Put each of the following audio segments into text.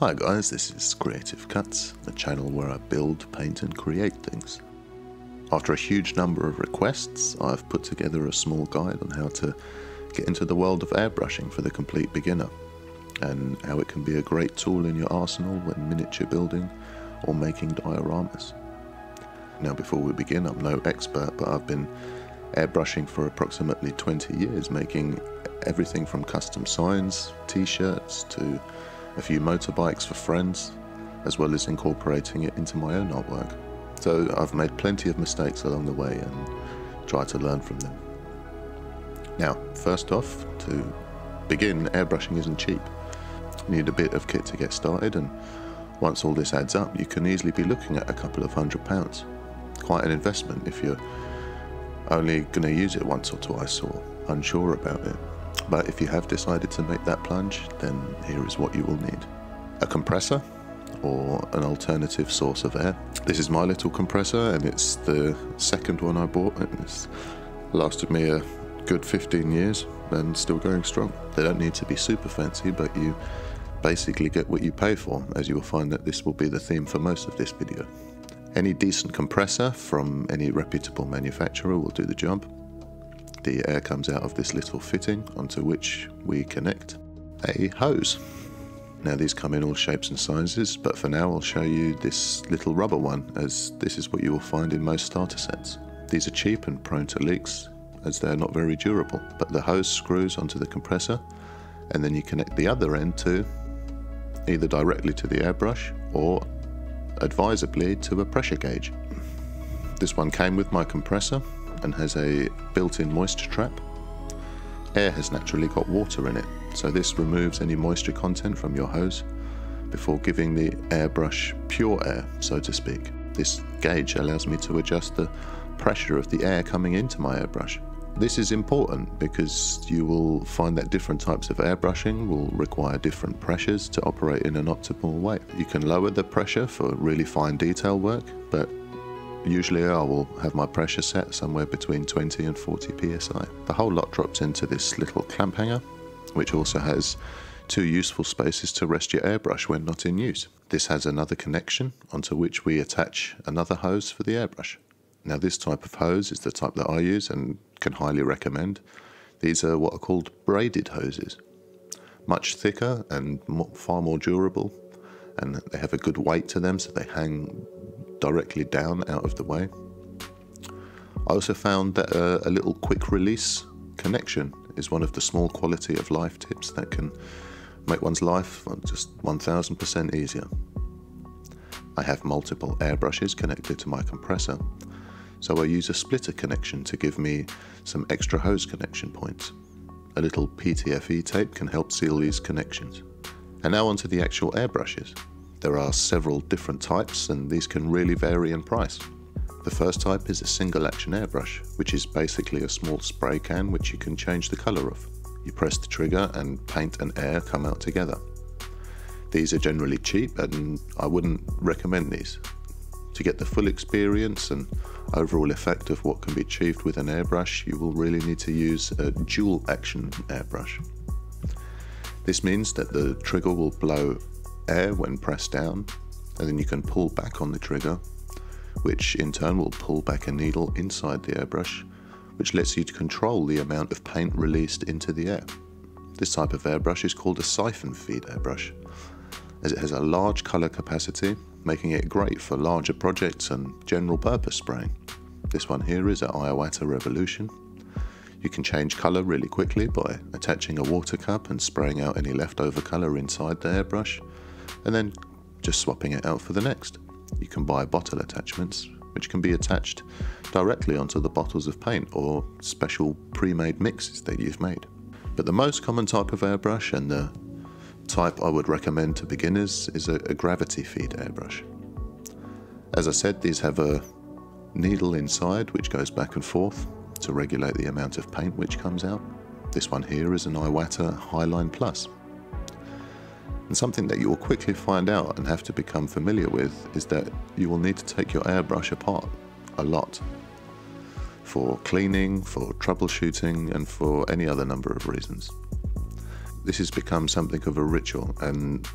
Hi guys, this is Creative Cuts, the channel where I build, paint and create things. After a huge number of requests, I've put together a small guide on how to get into the world of airbrushing for the complete beginner, and how it can be a great tool in your arsenal when miniature building or making dioramas. Now before we begin, I'm no expert, but I've been airbrushing for approximately 20 years, making everything from custom signs, t-shirts, to a few motorbikes for friends, as well as incorporating it into my own artwork. So I've made plenty of mistakes along the way and try to learn from them. Now, first off, to begin, airbrushing isn't cheap. You need a bit of kit to get started, and once all this adds up, you can easily be looking at a couple of hundred pounds. Quite an investment if you're only going to use it once or twice or unsure about it. But if you have decided to make that plunge, then here is what you will need. A compressor or an alternative source of air. This is my little compressor and it's the second one I bought and it's lasted me a good 15 years and still going strong. They don't need to be super fancy but you basically get what you pay for as you will find that this will be the theme for most of this video. Any decent compressor from any reputable manufacturer will do the job the air comes out of this little fitting onto which we connect a hose. Now these come in all shapes and sizes, but for now I'll show you this little rubber one as this is what you will find in most starter sets. These are cheap and prone to leaks as they're not very durable, but the hose screws onto the compressor and then you connect the other end to either directly to the airbrush or advisably to a pressure gauge. This one came with my compressor and has a built-in moisture trap. Air has naturally got water in it, so this removes any moisture content from your hose before giving the airbrush pure air, so to speak. This gauge allows me to adjust the pressure of the air coming into my airbrush. This is important because you will find that different types of airbrushing will require different pressures to operate in an optimal way. You can lower the pressure for really fine detail work, but Usually I will have my pressure set somewhere between 20 and 40 psi. The whole lot drops into this little clamp hanger, which also has two useful spaces to rest your airbrush when not in use. This has another connection onto which we attach another hose for the airbrush. Now this type of hose is the type that I use and can highly recommend. These are what are called braided hoses. Much thicker and far more durable and they have a good weight to them so they hang directly down out of the way. I also found that a, a little quick release connection is one of the small quality of life tips that can make one's life just 1000% easier. I have multiple airbrushes connected to my compressor, so I use a splitter connection to give me some extra hose connection points. A little PTFE tape can help seal these connections. And now onto the actual airbrushes. There are several different types and these can really vary in price. The first type is a single action airbrush, which is basically a small spray can which you can change the colour of. You press the trigger and paint and air come out together. These are generally cheap and I wouldn't recommend these. To get the full experience and overall effect of what can be achieved with an airbrush, you will really need to use a dual action airbrush. This means that the trigger will blow air when pressed down, and then you can pull back on the trigger, which in turn will pull back a needle inside the airbrush, which lets you to control the amount of paint released into the air. This type of airbrush is called a siphon feed airbrush, as it has a large colour capacity, making it great for larger projects and general purpose spraying. This one here is a Iwata Revolution. You can change colour really quickly by attaching a water cup and spraying out any leftover colour inside the airbrush, and then just swapping it out for the next. You can buy bottle attachments, which can be attached directly onto the bottles of paint or special pre-made mixes that you've made. But the most common type of airbrush and the type I would recommend to beginners is a, a gravity feed airbrush. As I said, these have a needle inside which goes back and forth to regulate the amount of paint which comes out. This one here is an Iwata Highline Plus. And something that you will quickly find out and have to become familiar with is that you will need to take your airbrush apart a lot for cleaning, for troubleshooting, and for any other number of reasons. This has become something of a ritual, and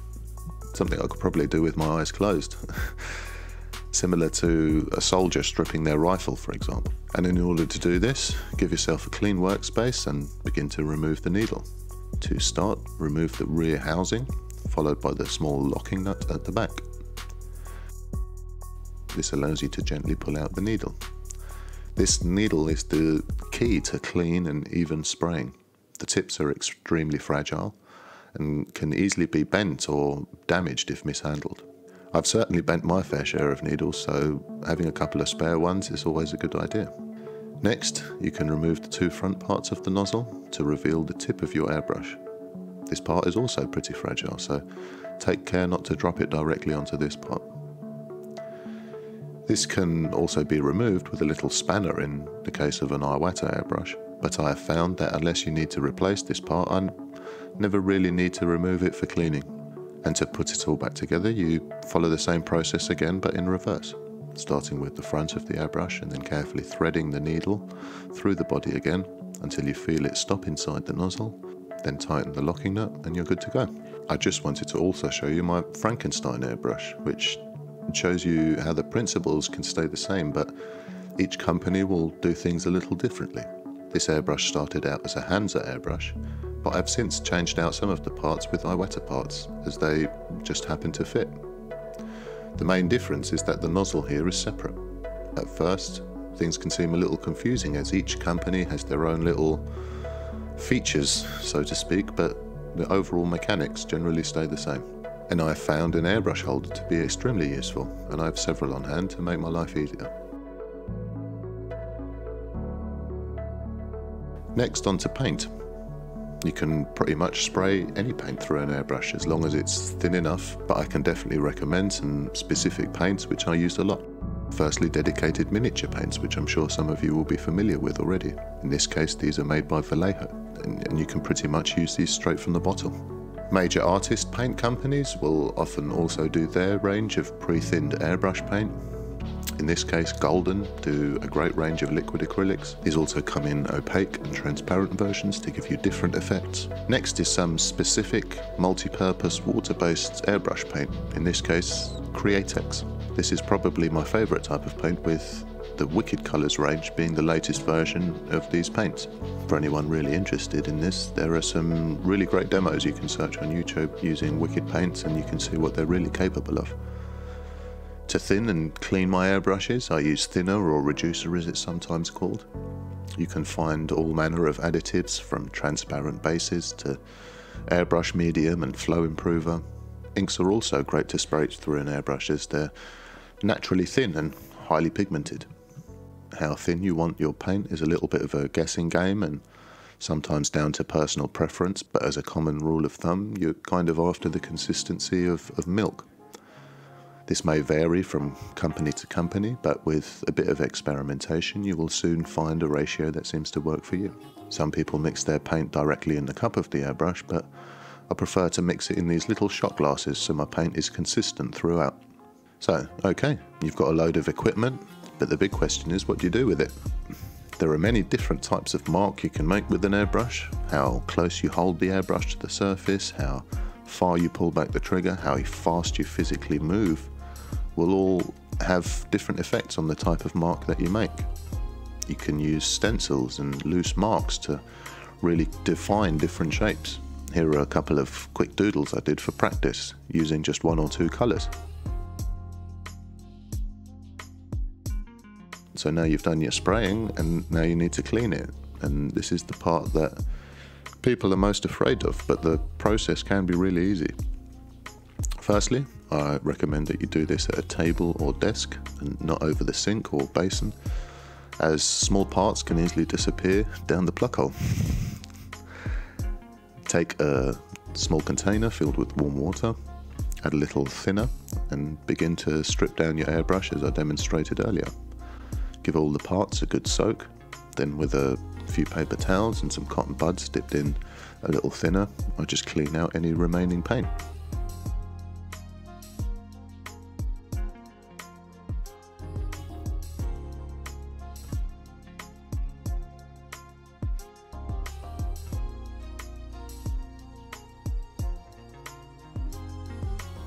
something I could probably do with my eyes closed. Similar to a soldier stripping their rifle, for example. And in order to do this, give yourself a clean workspace and begin to remove the needle. To start, remove the rear housing, followed by the small locking nut at the back. This allows you to gently pull out the needle. This needle is the key to clean and even spraying. The tips are extremely fragile and can easily be bent or damaged if mishandled. I've certainly bent my fair share of needles, so having a couple of spare ones is always a good idea. Next, you can remove the two front parts of the nozzle to reveal the tip of your airbrush. This part is also pretty fragile, so take care not to drop it directly onto this part. This can also be removed with a little spanner in the case of an Iwata airbrush, but I have found that unless you need to replace this part, I never really need to remove it for cleaning. And to put it all back together, you follow the same process again, but in reverse. Starting with the front of the airbrush and then carefully threading the needle through the body again until you feel it stop inside the nozzle, then tighten the locking nut and you're good to go. I just wanted to also show you my Frankenstein airbrush, which shows you how the principles can stay the same, but each company will do things a little differently. This airbrush started out as a Hansa airbrush, but I've since changed out some of the parts with Iwata parts, as they just happen to fit. The main difference is that the nozzle here is separate. At first, things can seem a little confusing as each company has their own little features, so to speak, but the overall mechanics generally stay the same and I have found an airbrush holder to be extremely useful, and I have several on hand to make my life easier. Next on to paint. You can pretty much spray any paint through an airbrush as long as it's thin enough, but I can definitely recommend some specific paints which I use a lot. Firstly, dedicated miniature paints, which I'm sure some of you will be familiar with already. In this case, these are made by Vallejo, and you can pretty much use these straight from the bottle. Major artist paint companies will often also do their range of pre-thinned airbrush paint. In this case, Golden do a great range of liquid acrylics. These also come in opaque and transparent versions to give you different effects. Next is some specific multi-purpose water-based airbrush paint, in this case, Createx. This is probably my favourite type of paint with the Wicked Colours range being the latest version of these paints. For anyone really interested in this, there are some really great demos you can search on YouTube using Wicked paints and you can see what they're really capable of. To thin and clean my airbrushes, I use thinner or reducer as it's sometimes called. You can find all manner of additives from transparent bases to airbrush medium and flow improver. Inks are also great to spray through an airbrush as they're naturally thin and highly pigmented how thin you want your paint is a little bit of a guessing game and sometimes down to personal preference, but as a common rule of thumb, you're kind of after the consistency of, of milk. This may vary from company to company, but with a bit of experimentation, you will soon find a ratio that seems to work for you. Some people mix their paint directly in the cup of the airbrush, but I prefer to mix it in these little shot glasses so my paint is consistent throughout. So, okay, you've got a load of equipment, but the big question is what do you do with it? There are many different types of mark you can make with an airbrush, how close you hold the airbrush to the surface, how far you pull back the trigger, how fast you physically move, will all have different effects on the type of mark that you make. You can use stencils and loose marks to really define different shapes. Here are a couple of quick doodles I did for practice using just one or two colours. So now you've done your spraying and now you need to clean it. And this is the part that people are most afraid of, but the process can be really easy. Firstly, I recommend that you do this at a table or desk and not over the sink or basin, as small parts can easily disappear down the plug hole. Take a small container filled with warm water, add a little thinner, and begin to strip down your airbrush as I demonstrated earlier. Give all the parts a good soak. Then with a few paper towels and some cotton buds dipped in a little thinner, I just clean out any remaining paint.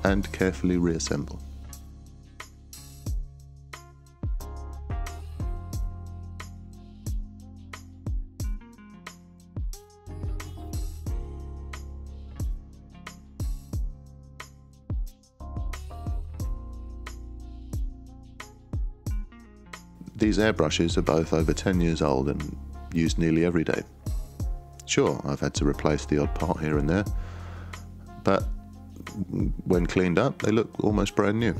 and carefully reassemble. These airbrushes are both over 10 years old and used nearly every day. Sure, I've had to replace the odd part here and there, but when cleaned up, they look almost brand new.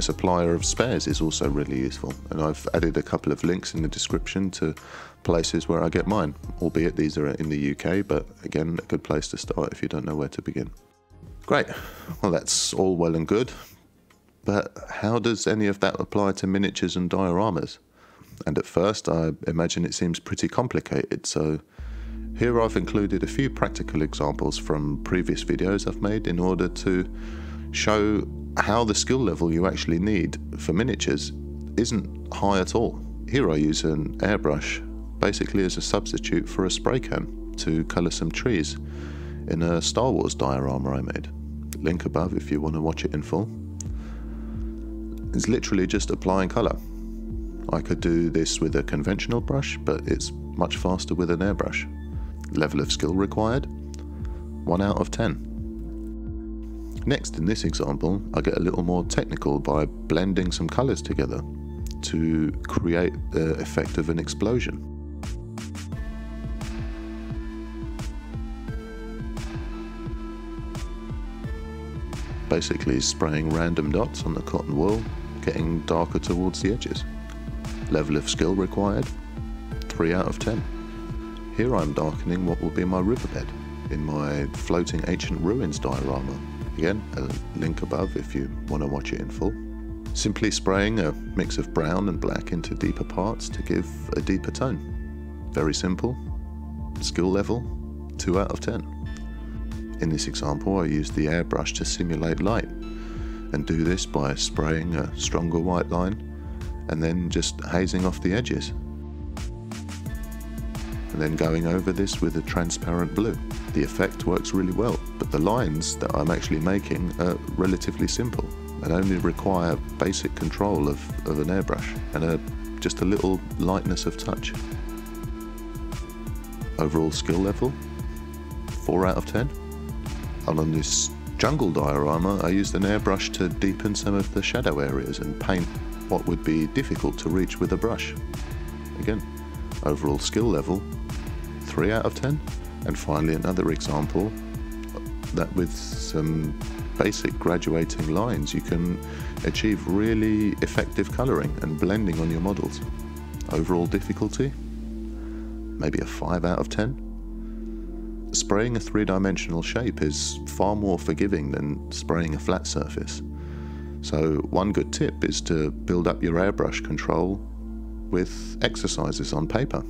A supplier of spares is also really useful, and I've added a couple of links in the description to places where I get mine, albeit these are in the UK, but again, a good place to start if you don't know where to begin. Great, well, that's all well and good, but how does any of that apply to miniatures and dioramas? And at first, I imagine it seems pretty complicated, so here I've included a few practical examples from previous videos I've made in order to show how the skill level you actually need for miniatures isn't high at all. Here I use an airbrush basically as a substitute for a spray can to colour some trees in a Star Wars diorama I made. Link above if you want to watch it in full. It's literally just applying colour. I could do this with a conventional brush, but it's much faster with an airbrush. Level of skill required? 1 out of 10. Next, in this example, I get a little more technical by blending some colours together to create the effect of an explosion. Basically spraying random dots on the cotton wool, getting darker towards the edges. Level of skill required, 3 out of 10. Here I'm darkening what will be my riverbed in my floating ancient ruins diorama Again, a link above if you want to watch it in full. Simply spraying a mix of brown and black into deeper parts to give a deeper tone. Very simple. Skill level, 2 out of 10. In this example, I used the airbrush to simulate light and do this by spraying a stronger white line and then just hazing off the edges. And then going over this with a transparent blue the effect works really well, but the lines that I'm actually making are relatively simple and only require basic control of, of an airbrush and a, just a little lightness of touch. Overall skill level, 4 out of 10. And on this jungle diorama, I used an airbrush to deepen some of the shadow areas and paint what would be difficult to reach with a brush. Again, overall skill level, 3 out of 10. And finally, another example that with some basic graduating lines, you can achieve really effective coloring and blending on your models. Overall difficulty, maybe a 5 out of 10. Spraying a three-dimensional shape is far more forgiving than spraying a flat surface. So one good tip is to build up your airbrush control with exercises on paper.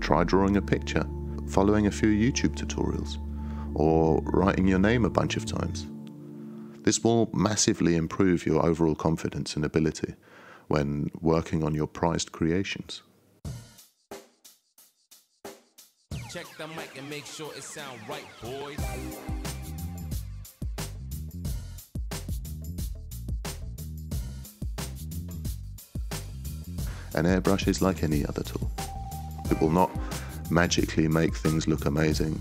Try drawing a picture following a few YouTube tutorials, or writing your name a bunch of times. This will massively improve your overall confidence and ability when working on your prized creations. Check the mic and make sure it sound right, boys. An airbrush is like any other tool. It will not magically make things look amazing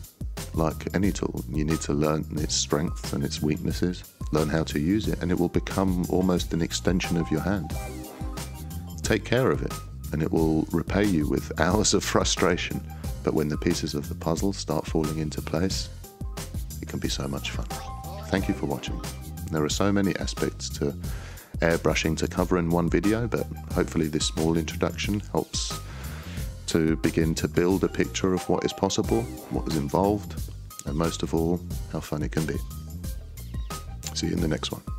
like any tool. You need to learn its strengths and its weaknesses, learn how to use it, and it will become almost an extension of your hand. Take care of it, and it will repay you with hours of frustration. But when the pieces of the puzzle start falling into place, it can be so much fun. Thank you for watching. There are so many aspects to airbrushing to cover in one video, but hopefully this small introduction helps to begin to build a picture of what is possible, what is involved, and most of all, how fun it can be. See you in the next one.